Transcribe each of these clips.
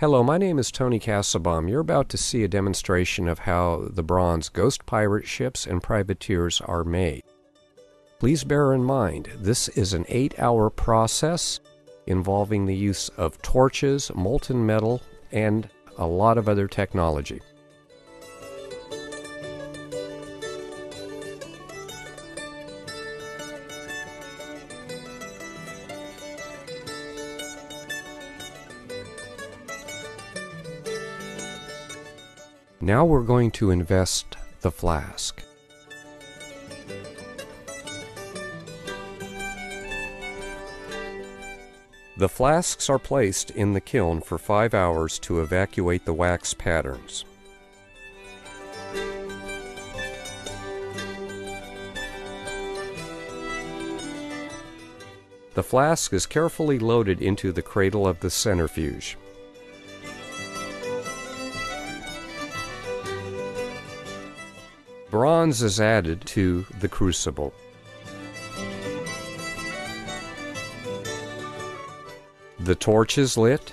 Hello, my name is Tony Castlebaum. You're about to see a demonstration of how the bronze ghost pirate ships and privateers are made. Please bear in mind, this is an eight hour process involving the use of torches, molten metal, and a lot of other technology. Now we're going to invest the flask. The flasks are placed in the kiln for five hours to evacuate the wax patterns. The flask is carefully loaded into the cradle of the centrifuge. Bronze is added to the crucible. The torch is lit.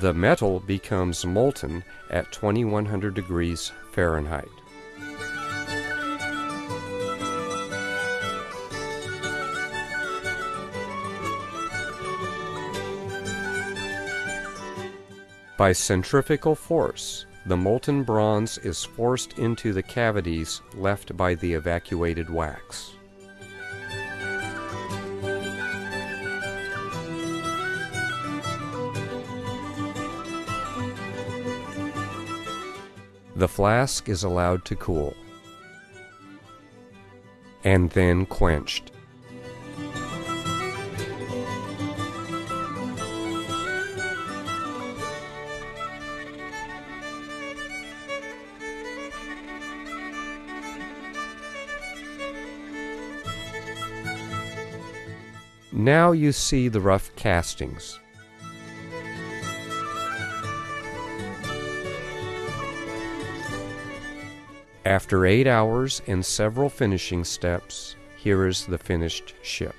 The metal becomes molten at 2100 degrees Fahrenheit. By centrifugal force, the molten bronze is forced into the cavities left by the evacuated wax. The flask is allowed to cool and then quenched. Now you see the rough castings. After eight hours and several finishing steps, here is the finished ship.